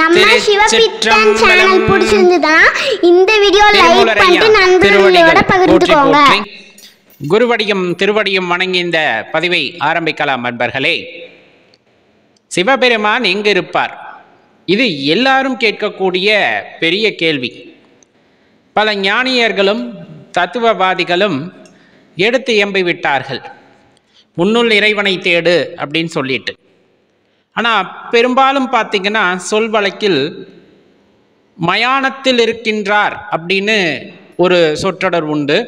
நம்ம சிவபித்தன் சேனல் பிடிச்சிருந்ததுன்னா இந்த வீடியோ லைக் பண்ணிட்டு நண்பர்களோட பகிர்ந்துக்கோங்க. குருவடியும் திருவடியும் வணங்கி இந்த பதிவை ஆரம்பிக்கலாம் நண்பர்களே. சிவபெருமான் எங்கு இருப்பார் இது எல்லாரும் கேட்கக்கூடிய பெரிய கேள்வி. பல ஞானியர்களும் தத்துவவாதிகளும் எடுத்து எம்பி விட்டார்கள். முன்னுள் இறைவனை தேடு அப்படின்னு சொல்லிட்டு. ஆனால் பெரும்பாலும் பார்த்தீங்கன்னா சொல் வழக்கில் மயானத்தில் இருக்கின்றார் அப்படின்னு ஒரு சொற்றொடர் உண்டு.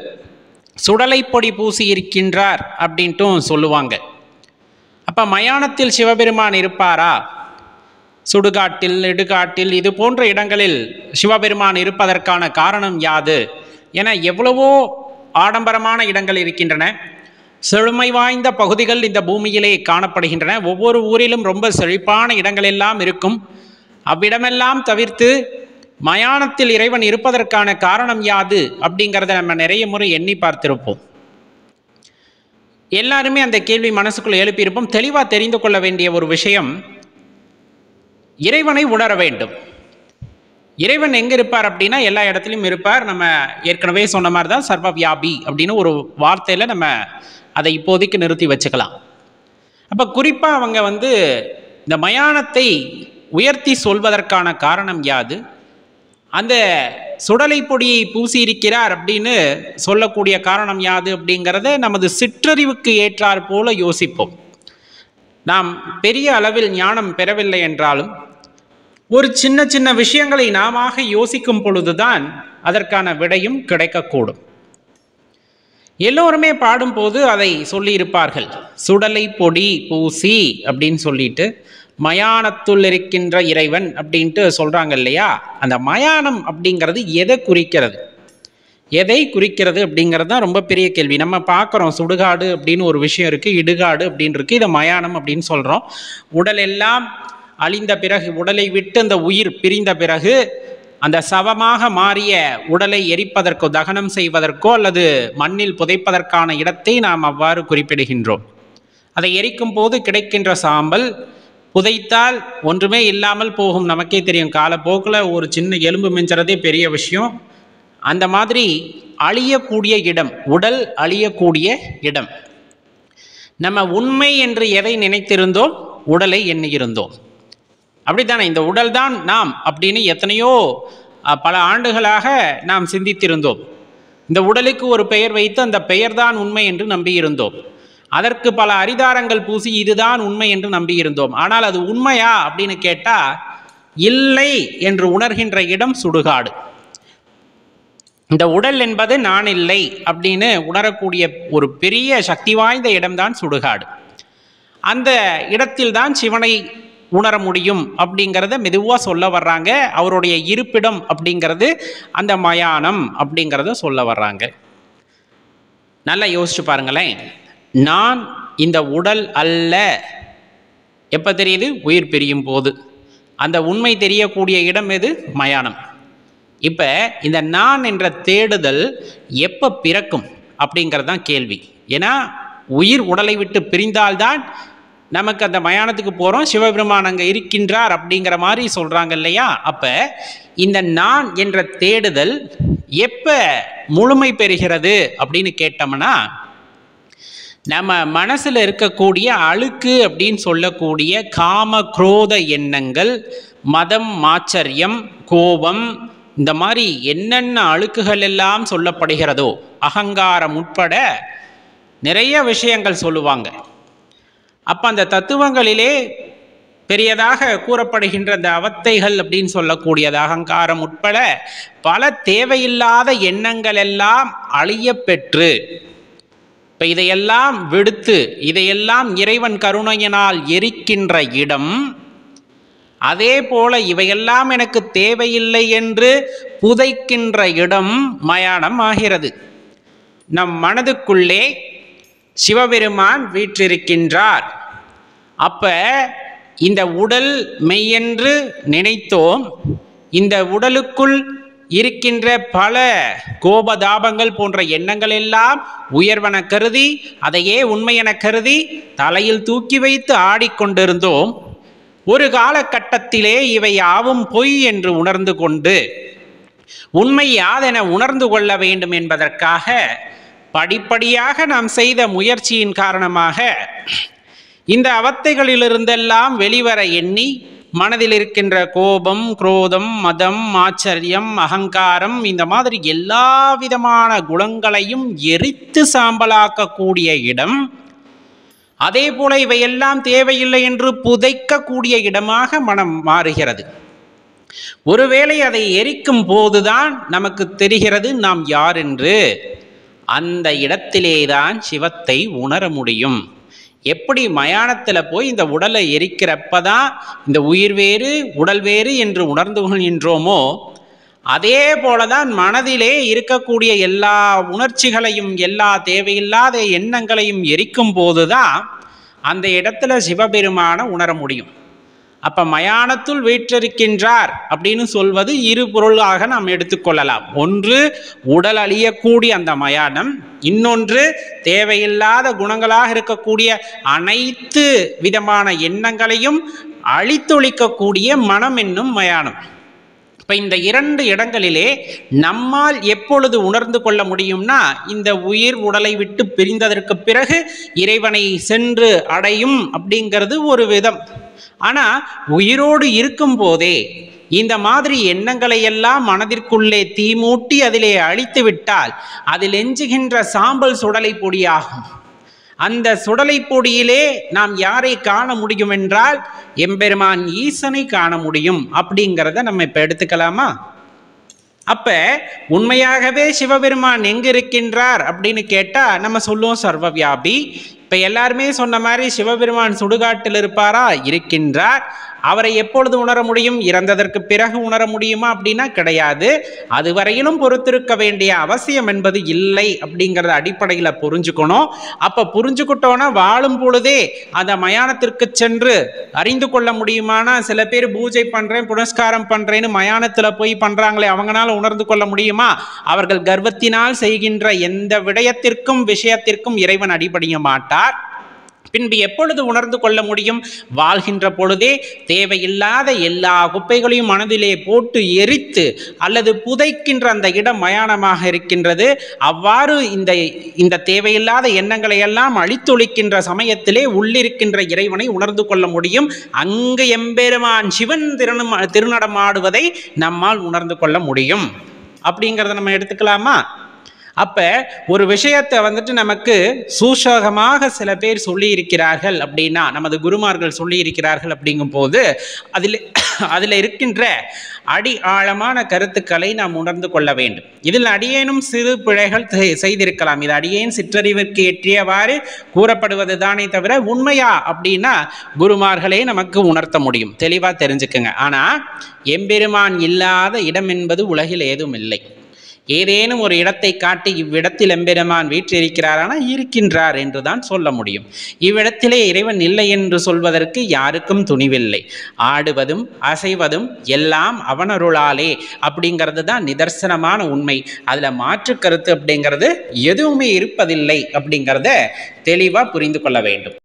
சுடலை பொடி பூசி இருக்கின்றார் அப்படின்ட்டும் சொல்லுவாங்க. அப்போ மயானத்தில் சிவபெருமான் இருப்பாரா? சுடுகாட்டில் நெடுகாட்டில் இது போன்ற இடங்களில் சிவபெருமான் இருப்பதற்கான காரணம் யாது? என எவ்வளவோ ஆடம்பரமான இடங்கள் இருக்கின்றன. செழுமை வாய்ந்த பகுதிகள் இந்த பூமியிலே காணப்படுகின்றன. ஒவ்வொரு ஊரிலும் ரொம்ப செழிப்பான இடங்கள் எல்லாம் இருக்கும். அவ்விடமெல்லாம் தவிர்த்து மயானத்தில் இறைவன் இருப்பதற்கான காரணம் யாது அப்படிங்கிறத நம்ம நிறைய முறை எண்ணி பார்த்திருப்போம். எல்லாருமே அந்த கேள்வி மனசுக்குள்ள எழுப்பியிருப்போம். தெளிவாக தெரிந்து கொள்ள வேண்டிய ஒரு விஷயம் இறைவனை உணர வேண்டும். இறைவன் எங்கே இருப்பார் அப்படின்னா எல்லா இடத்துலையும் இருப்பார். நம்ம ஏற்கனவே சொன்ன மாதிரி தான் சர்வ வியாபி அப்படின்னு ஒரு வார்த்தையில் நம்ம அதை இப்போதைக்கு நிறுத்தி வச்சுக்கலாம். அப்போ குறிப்பாக அவங்க வந்து இந்த மயானத்தை உயர்த்தி சொல்வதற்கான காரணம் யாது? அந்த சுடலை பொடியை பூசியிருக்கிறார் அப்படின்னு சொல்லக்கூடிய காரணம் யாது அப்படிங்கிறத நமது சிற்றறிவுக்கு ஏற்றாற் போல யோசிப்போம். நாம் பெரிய அளவில் ஞானம் பெறவில்லை என்றாலும் ஒரு சின்ன சின்ன விஷயங்களை நாம யோசிக்கும் பொழுதுதான் அதற்கான விடையும் கிடைக்கக்கூடும். எல்லோருமே பாடும்போது அதை சொல்லியிருப்பார்கள். சுடலை பொடி பூசி அப்படின்னு சொல்லிட்டு மயானத்துள் இருக்கின்ற இறைவன் அப்படின்ட்டு சொல்றாங்க இல்லையா? அந்த மயானம் அப்படிங்கிறது எதை குறிக்கிறது? எதை குறிக்கிறது அப்படிங்கிறது தான் ரொம்ப பெரிய கேள்வி. நம்ம பார்க்குறோம் சுடுகாடு அப்படின்னு ஒரு விஷயம் இருக்குது இடுகாடு அப்படின்னு இருக்குது இதை மயானம் அப்படின்னு சொல்கிறோம் உடல் எல்லாம் அழிந்த பிறகு உடலை விட்டு அந்த உயிர் பிரிந்த பிறகு அந்த சவமாக மாறிய உடலை எரிப்பதற்கோ தகனம் செய்வதற்கோ அல்லது மண்ணில் புதைப்பதற்கான இடத்தை நாம் அவ்வாறு குறிப்பிடுகின்றோம். அதை எரிக்கும் போது கிடைக்கின்ற சாம்பல் புதைத்தால் ஒன்றுமே இல்லாமல் போகும். நமக்கே தெரியும் காலப்போக்கில் ஒரு சின்ன எலும்பு மிஞ்சுறதே பெரிய விஷயம். அந்த மாதிரி அழியக்கூடிய இடம் உடல் அழியக்கூடிய இடம். நம்ம உண்மை என்று எதை நினைத்திருந்தோம்? உடலை எண்ணியிருந்தோம். அப்படித்தானே? இந்த உடல் தான் நாம் அப்படின்னு எத்தனையோ பல ஆண்டுகளாக நாம் சிந்தித்திருந்தோம். இந்த உடலுக்கு ஒரு பெயர் வைத்து அந்த பெயர்தான் உண்மை என்று நம்பியிருந்தோம். அதற்கு பல அரிதாரங்கள் பூசி இதுதான் உண்மை என்று நம்பியிருந்தோம். ஆனால் அது உண்மையா அப்படின்னு கேட்டா இல்லை என்று உணர்கின்ற இடம் சுடுகாடு. இந்த உடல் என்பது நான் இல்லை அப்படின்னு உணரக்கூடிய ஒரு பெரிய சக்தி வாய்ந்த இடம்தான் சுடுகாடு. அந்த இடத்தில்தான் சிவனை உணர முடியும் அப்படிங்கிறத மெதுவாக சொல்ல வர்றாங்க. அவருடைய இருப்பிடம் அப்படிங்கிறது அந்த மயானம் அப்படிங்கிறத சொல்ல வர்றாங்க. நல்லா யோசிச்சு பாருங்களேன். நான் இந்த உடல் அல்ல. எப்போ தெரியுது? உயிர் பிரியும் போது. அந்த உண்மை தெரியக்கூடிய இடம் எது? மயானம். இப்போ இந்த நான் என்ற தேடுதல் எப்போ பிறக்கும் அப்படிங்கிறது தான் கேள்வி. ஏன்னா உயிர் உடலை விட்டு பிரிந்தால்தான் நமக்கு அந்த மயானத்துக்கு போகிறோம் சிவபெருமான் அங்கே இருக்கின்றார் அப்படிங்கிற மாதிரி சொல்கிறாங்க இல்லையா? அப்போ இந்த நான் என்ற தேடுதல் எப்போ முழுமை பெறுகிறது அப்படின்னு கேட்டோம்னா நம்ம மனசில் இருக்கக்கூடிய அழுக்கு அப்படின்னு சொல்லக்கூடிய காம குரோத எண்ணங்கள் மதம் மாச்சரியம் கோபம் இந்த மாதிரி என்னென்ன அழுக்குகள் எல்லாம் சொல்லப்படுகிறதோ அகங்காரம் உட்பட நிறைய விஷயங்கள் சொல்லுவாங்க. அப்போ அந்த தத்துவங்களிலே பெரியதாக கூறப்படுகின்ற அந்த அவத்தைகள் அப்படின்னு சொல்லக்கூடியது அகங்காரம் உட்பட பல தேவையில்லாத எண்ணங்கள் எல்லாம் அழிய பெற்று இப்போ இதையெல்லாம் விடுத்து இதையெல்லாம் இறைவன் கருணையினால் எரிக்கின்ற இடம் அதே போல இவையெல்லாம் எனக்கு தேவையில்லை என்று புதைக்கின்ற இடம் மயானம் ஆகிறது. நம் மனதுக்குள்ளே சிவபெருமான் வீற்றிருக்கின்றார். அப்போ இந்த உடல் மெய்யென்று நினைத்தோம். இந்த உடலுக்குள் இருக்கின்ற பல கோபதாபங்கள் போன்ற எண்ணங்கள் எல்லாம் உயர்வன கருதி அதையே உண்மையென கருதி தலையில் தூக்கி வைத்து ஆடிக்கொண்டிருந்தோம். ஒரு காலகட்டத்திலே இவை யாவும் பொய் என்று உணர்ந்து கொண்டு உண்மை யாதென உணர்ந்து கொள்ள வேண்டும் என்பதற்காக படிப்படியாக நாம் செய்த முயற்சியின் காரணமாக இந்த அவத்தைகளிலிருந்தெல்லாம் வெளிவர எண்ணி மனதில் இருக்கின்ற கோபம் குரோதம் மதம் ஆச்சரியம் அகங்காரம் இந்த மாதிரி எல்லா விதமான குணங்களையும் எரித்து சாம்பலாக்கக்கூடிய இடம் அதே போல இவையெல்லாம் தேவையில்லை என்று புதைக்கக்கூடிய இடமாக மனம் மாறுகிறது. ஒருவேளை அதை எரிக்கும் போதுதான் நமக்கு தெரிகிறது நாம் யார் என்று. அந்த இடத்திலேதான் சிவத்தை உணர முடியும். எப்படி மயானத்தில் போய் இந்த உடலை எரிக்கிறப்ப தான் இந்த உயிர் வேறு உடல் வேறு என்று உணர்ந்து கொள்கின்றோமோ அதே போலதான் மனதிலே இருக்கக்கூடிய எல்லா உணர்ச்சிகளையும் எல்லா தேவையில்லாத எண்ணங்களையும் எரிக்கும் போதுதான் அந்த இடத்துல சிவபெருமான உணர முடியும். அப்ப மயானத்துள் வீற்றிருக்கின்றார் அப்படின்னு சொல்வது இரு பொருளாக நாம் எடுத்துக்கொள்ளலாம். ஒன்று உடல் அழியக்கூடிய அந்த மயானம். இன்னொன்று தேவையில்லாத குணங்களாக இருக்கக்கூடிய அனைத்து விதமான எண்ணங்களையும் அழித்தொழிக்கக்கூடிய மனம் என்னும் மயானம். இப்போ இந்த இரண்டு இடங்களிலே நம்மால் எப்பொழுது உணர்ந்து கொள்ள முடியும்னா இந்த உயிர் உடலை விட்டு பிரிந்ததற்கு பிறகு இறைவனை சென்று அடையும் அப்படிங்கிறது ஒரு விதம். ஆனால் உயிரோடு இருக்கும் போதே இந்த மாதிரி எண்ணங்களை எல்லாம் மனதிற்குள்ளே தீமூட்டி அதிலே அழித்து விட்டால் அதில் எஞ்சுகின்ற சாம்பல் சுடலை பொடியாகும். அந்த சுடலை பொடியிலே நாம் யாரை காண முடியும் என்றால் எம்பெருமான் ஈசனை காண முடியும் அப்படிங்கிறத நம்ம இப்போ எடுத்துக்கலாமா? அப்ப உண்மையாகவே சிவபெருமான் எங்க இருக்கின்றார் அப்படின்னு கேட்டா நம்ம சொல்லுவோம் சர்வவியாபி இப்ப எல்லாருமே சொன்ன மாதிரி சிவபெருமான் சுடுகாட்டில் இருப்பாரா? இருக்கின்றார். அவரை எப்பொழுது உணர முடியும்? இறந்ததற்கு பிறகு உணர முடியுமா? அப்படின்னா கிடையாது. அதுவரையிலும் பொறுத்திருக்க வேண்டிய அவசியம் என்பது இல்லை அப்படிங்கிறத அடிப்படையில் புரிஞ்சுக்கணும். அப்போ புரிஞ்சுக்கிட்டோன்னா வாழும் பொழுதே அந்த மயானத்திற்கு சென்று அறிந்து கொள்ள முடியுமானா? சில பேர் பூஜை பண்ணுறேன் புனஸ்காரம் பண்ணுறேன்னு மயானத்தில் போய் பண்ணுறாங்களே அவங்களால உணர்ந்து கொள்ள முடியுமா? அவர்கள் கர்வத்தினால் செய்கின்ற எந்த விடயத்திற்கும் விஷயத்திற்கும் இறைவன் அடிபடிய மாட்டார். பின்பு எப்பொழுது உணர்ந்து கொள்ள முடியும்? வாழ்கின்ற பொழுதே தேவையில்லாத எல்லா குப்பைகளையும் மனதிலே போட்டு எரித்து அல்லது புதைக்கின்ற அந்த இடம் மயானமாக இருக்கின்றது. அவ்வாறு இந்த இந்த தேவையில்லாத எண்ணங்களை எல்லாம் அழித்தொழிக்கின்ற சமயத்திலே உள்ளிருக்கின்ற இறைவனை உணர்ந்து கொள்ள முடியும். அங்கு எம்பெருமான் சிவன் திருநம் திருநடமாடுவதை நம்மால் உணர்ந்து கொள்ள முடியும். அப்படிங்கிறத நம்ம எடுத்துக்கலாமா? அப்போ ஒரு விஷயத்தை வந்துட்டு நமக்கு சூசகமாக சில பேர் சொல்லியிருக்கிறார்கள் அப்படின்னா நமது குருமார்கள் சொல்லி இருக்கிறார்கள் அப்படிங்கும் போது அதில் அதில் இருக்கின்ற அடி ஆழமான கருத்துக்களை நாம் உணர்ந்து கொள்ள வேண்டும். இதில் அடியேனும் சிறு பிழைகள் செய்திருக்கலாம். இது அடியேன் சிற்றறிவிற்கு எற்றியவாறு கூறப்படுவது தானே தவிர உண்மையா அப்படின்னா குருமார்களே நமக்கு உணர்த்த முடியும். தெளிவாக தெரிஞ்சுக்குங்க. ஆனால் எம்பெருமான் இல்லாத இடம் என்பது உலகில் ஏதும் இல்லை. ஏதேனும் ஒரு இடத்தை காட்டி இவ்விடத்தில் எம்பெருமான் வீற்றிருக்கிறாரான இருக்கின்றார் என்றுதான் சொல்ல முடியும். இவ்விடத்திலே இறைவன் இல்லை என்று சொல்வதற்கு யாருக்கும் துணிவில்லை. ஆடுவதும் அசைவதும் எல்லாம் அவனருளாலே அப்படிங்கிறது தான் நிதர்சனமான உண்மை. அதுல மாற்று கருத்து அப்படிங்கிறது எதுவுமே இருப்பதில்லை அப்படிங்கிறத தெளிவா புரிந்து கொள்ள வேண்டும்.